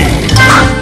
Tasty.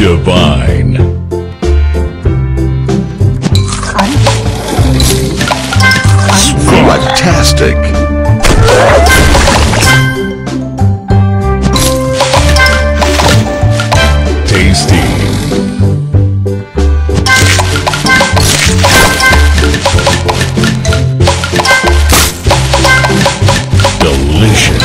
Divine. Fantastic. Tasty. Delicious.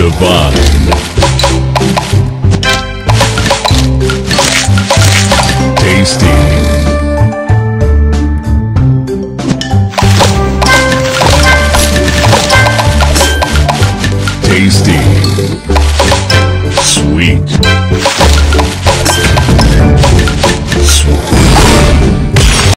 divine.